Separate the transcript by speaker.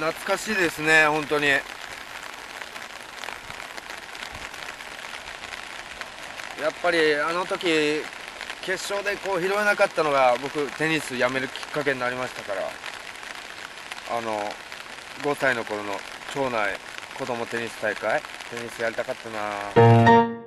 Speaker 1: 懐かしいですね本当に。やっぱりあの時決勝でこう拾えなかったのが僕テニスやめるきっかけになりましたから。あの5歳の頃の町内子供テニス大会テニスやりたかったな